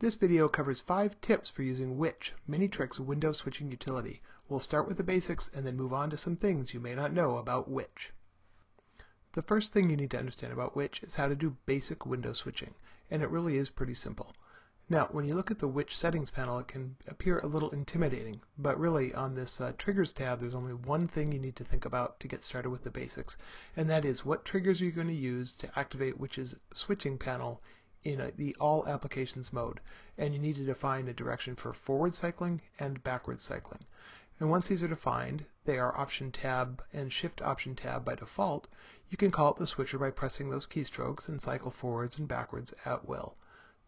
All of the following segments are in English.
This video covers five tips for using Witch, Mini Minitrix window switching utility. We'll start with the basics and then move on to some things you may not know about Witch. The first thing you need to understand about Witch is how to do basic window switching, and it really is pretty simple. Now, when you look at the Witch settings panel, it can appear a little intimidating, but really on this uh, Triggers tab, there's only one thing you need to think about to get started with the basics, and that is what triggers are you going to use to activate Witch's switching panel in the All Applications mode, and you need to define a direction for forward cycling and backward cycling. And once these are defined, they are Option Tab and Shift Option Tab by default, you can call up the switcher by pressing those keystrokes and cycle forwards and backwards at will.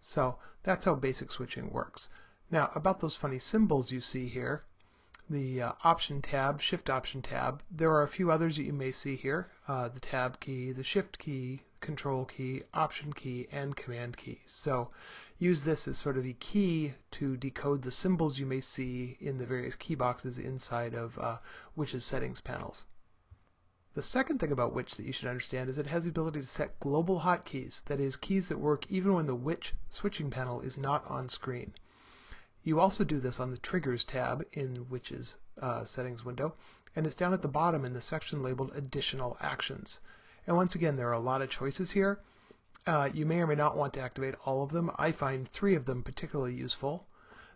So that's how basic switching works. Now about those funny symbols you see here, the uh, Option tab, Shift Option tab, there are a few others that you may see here, uh, the Tab key, the Shift key, control key, option key, and command key. So use this as sort of a key to decode the symbols you may see in the various key boxes inside of uh, Witch's settings panels. The second thing about Witch that you should understand is it has the ability to set global hotkeys, that is, keys that work even when the Witch switching panel is not on screen. You also do this on the Triggers tab in Witch's uh, settings window, and it's down at the bottom in the section labeled Additional Actions. And once again, there are a lot of choices here. Uh, you may or may not want to activate all of them. I find three of them particularly useful.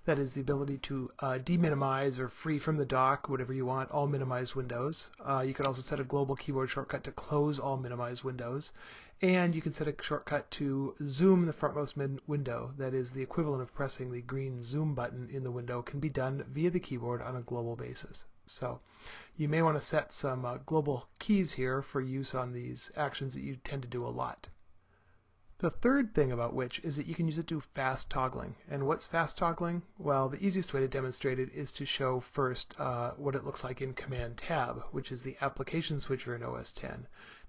That is the ability to uh, deminimize or free from the dock, whatever you want, all minimized windows. Uh, you can also set a global keyboard shortcut to close all minimized windows. And you can set a shortcut to zoom the frontmost window. That is the equivalent of pressing the green zoom button in the window can be done via the keyboard on a global basis. So you may want to set some uh, global keys here for use on these actions that you tend to do a lot. The third thing about Witch is that you can use it to do fast toggling. And what's fast toggling? Well, the easiest way to demonstrate it is to show first uh, what it looks like in Command Tab, which is the application switcher in OS X.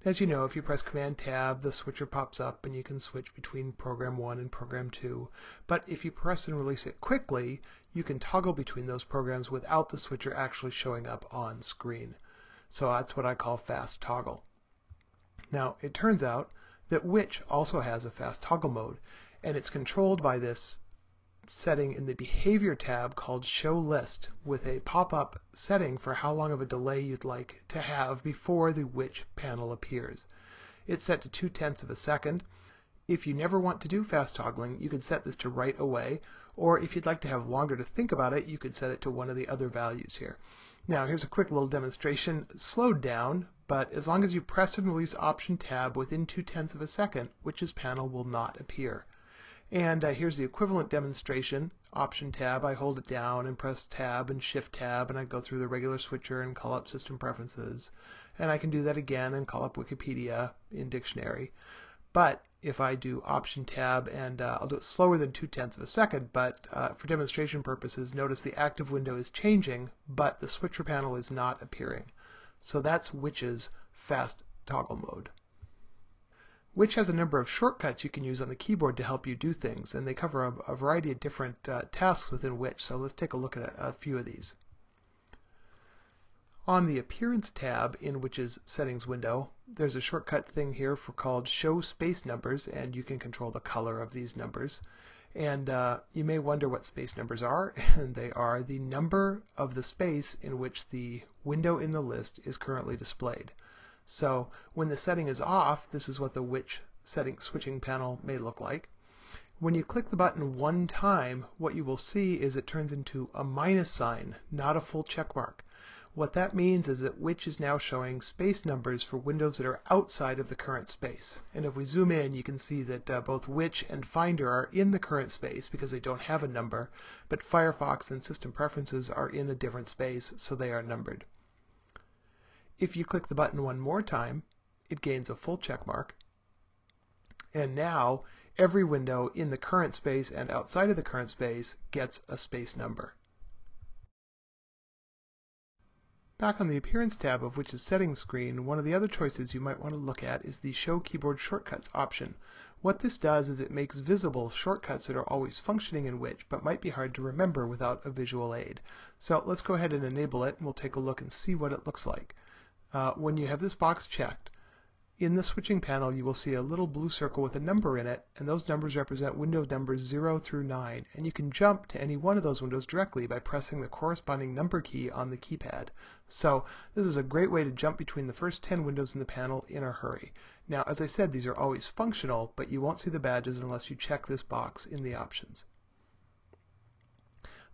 As you know, if you press Command Tab, the switcher pops up and you can switch between Program 1 and Program 2. But if you press and release it quickly, you can toggle between those programs without the switcher actually showing up on screen. So that's what I call fast toggle. Now, it turns out that Witch also has a fast toggle mode, and it's controlled by this setting in the Behavior tab called Show List with a pop-up setting for how long of a delay you'd like to have before the Witch panel appears. It's set to 2 tenths of a second. If you never want to do fast toggling, you could set this to right away, or if you'd like to have longer to think about it, you could set it to one of the other values here. Now here's a quick little demonstration, slowed down, but as long as you press and release Option Tab within 2 tenths of a second, Witch's panel will not appear. And uh, here's the equivalent demonstration, Option Tab, I hold it down and press Tab and Shift Tab and I go through the regular switcher and call up System Preferences. And I can do that again and call up Wikipedia in Dictionary. But if I do Option Tab, and uh, I'll do it slower than 2 tenths of a second, but uh, for demonstration purposes, notice the active window is changing, but the switcher panel is not appearing. So that's Witch's fast toggle mode. Witch has a number of shortcuts you can use on the keyboard to help you do things, and they cover a, a variety of different uh, tasks within Witch, so let's take a look at a, a few of these. On the Appearance tab in Witch's Settings window, there's a shortcut thing here for called Show Space Numbers, and you can control the color of these numbers. And uh, you may wonder what space numbers are, and they are the number of the space in which the window in the list is currently displayed. So when the setting is off, this is what the Witch setting switching panel may look like. When you click the button one time, what you will see is it turns into a minus sign, not a full check mark. What that means is that Witch is now showing space numbers for windows that are outside of the current space. And if we zoom in, you can see that uh, both Witch and Finder are in the current space because they don't have a number, but Firefox and System Preferences are in a different space, so they are numbered. If you click the button one more time, it gains a full check mark. And now, every window in the current space and outside of the current space gets a space number. Back on the Appearance tab of Witch's Settings screen, one of the other choices you might want to look at is the Show Keyboard Shortcuts option. What this does is it makes visible shortcuts that are always functioning in Witch, but might be hard to remember without a visual aid. So let's go ahead and enable it, and we'll take a look and see what it looks like. Uh, when you have this box checked, In the switching panel, you will see a little blue circle with a number in it, and those numbers represent window numbers 0 through 9, and you can jump to any one of those windows directly by pressing the corresponding number key on the keypad. So this is a great way to jump between the first 10 windows in the panel in a hurry. Now, as I said, these are always functional, but you won't see the badges unless you check this box in the options.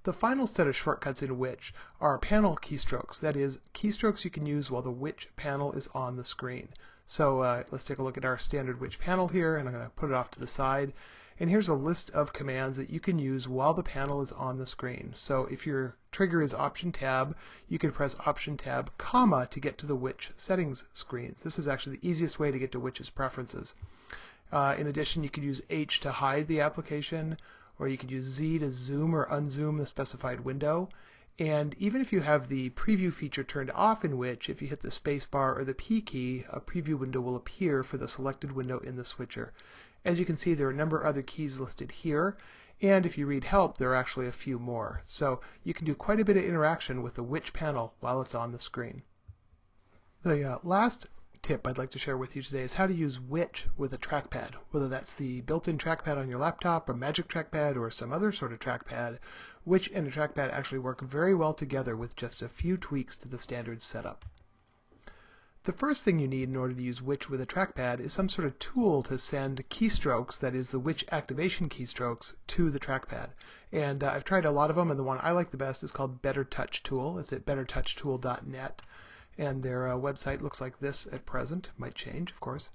The final set of shortcuts in Witch are panel keystrokes, that is, keystrokes you can use while the Witch panel is on the screen. So uh, let's take a look at our standard Witch panel here, and I'm going to put it off to the side. And here's a list of commands that you can use while the panel is on the screen. So if your trigger is Option Tab, you can press Option Tab, comma, to get to the Witch settings screens. This is actually the easiest way to get to Witch's preferences. Uh, in addition, you could use H to hide the application, or you could use Z to zoom or unzoom the specified window. And even if you have the preview feature turned off in Witch, if you hit the spacebar or the P key, a preview window will appear for the selected window in the switcher. As you can see, there are a number of other keys listed here, and if you read help, there are actually a few more. So you can do quite a bit of interaction with the Witch panel while it's on the screen. The uh, last tip I'd like to share with you today is how to use Witch with a trackpad, whether that's the built-in trackpad on your laptop, a Magic Trackpad, or some other sort of trackpad. Witch and a trackpad actually work very well together with just a few tweaks to the standard setup. The first thing you need in order to use Witch with a trackpad is some sort of tool to send keystrokes, that is the Witch activation keystrokes, to the trackpad. And uh, I've tried a lot of them, and the one I like the best is called Better Touch Tool. It's at bettertouchtool.net and their uh, website looks like this at present. Might change, of course.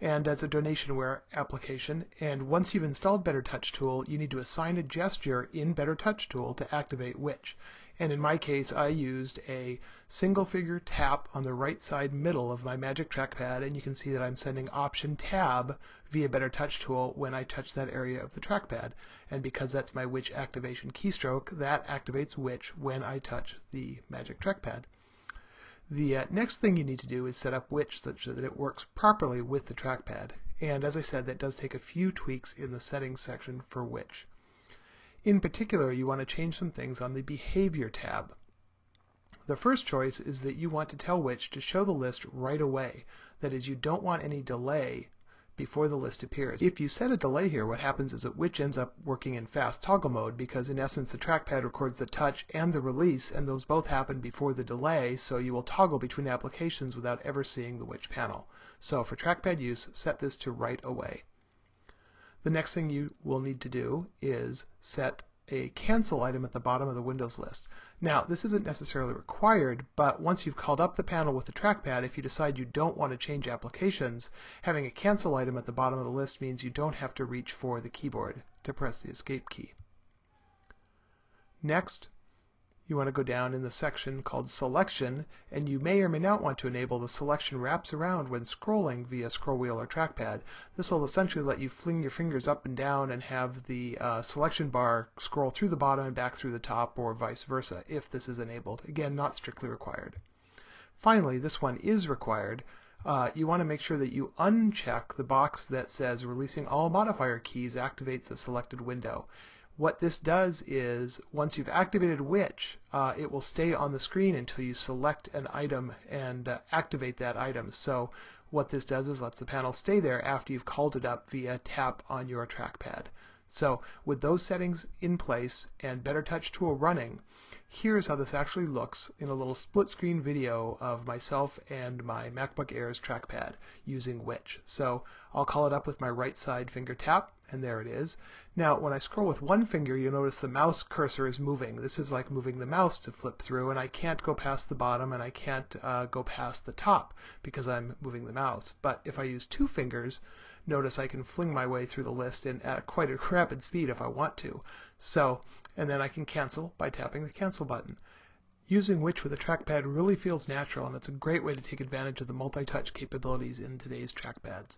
And as a donationware application, and once you've installed Better Touch Tool, you need to assign a gesture in Better Touch Tool to activate Witch. And in my case, I used a single figure tap on the right side middle of my Magic Trackpad, and you can see that I'm sending Option Tab via Better Touch Tool when I touch that area of the trackpad. And because that's my Witch activation keystroke, that activates Witch when I touch the Magic Trackpad. The uh, next thing you need to do is set up Witch such that it works properly with the trackpad. And as I said, that does take a few tweaks in the settings section for Witch. In particular, you want to change some things on the behavior tab. The first choice is that you want to tell Witch to show the list right away. That is, you don't want any delay before the list appears. If you set a delay here, what happens is that Witch ends up working in fast toggle mode because in essence the trackpad records the touch and the release and those both happen before the delay so you will toggle between applications without ever seeing the Witch panel. So for trackpad use, set this to right away. The next thing you will need to do is set a cancel item at the bottom of the Windows list. Now, this isn't necessarily required, but once you've called up the panel with the trackpad, if you decide you don't want to change applications, having a cancel item at the bottom of the list means you don't have to reach for the keyboard to press the escape key. Next, you want to go down in the section called Selection, and you may or may not want to enable the selection wraps around when scrolling via scroll wheel or trackpad. This will essentially let you fling your fingers up and down and have the uh, selection bar scroll through the bottom and back through the top, or vice versa, if this is enabled. Again, not strictly required. Finally, this one is required. Uh, you want to make sure that you uncheck the box that says releasing all modifier keys activates the selected window. What this does is, once you've activated Witch, uh, it will stay on the screen until you select an item and uh, activate that item. So what this does is lets the panel stay there after you've called it up via tap on your trackpad. So with those settings in place and Better Touch Tool running, here's how this actually looks in a little split screen video of myself and my MacBook Air's trackpad using Witch. So I'll call it up with my right side finger tap and there it is. Now when I scroll with one finger you'll notice the mouse cursor is moving. This is like moving the mouse to flip through and I can't go past the bottom and I can't uh, go past the top because I'm moving the mouse. But if I use two fingers notice I can fling my way through the list and at quite a rapid speed if I want to. So and then I can cancel by tapping the cancel button. Using Witch with a trackpad really feels natural and it's a great way to take advantage of the multi-touch capabilities in today's trackpads.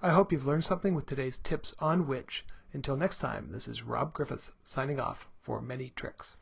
I hope you've learned something with today's tips on Witch. Until next time, this is Rob Griffiths signing off for Many Tricks.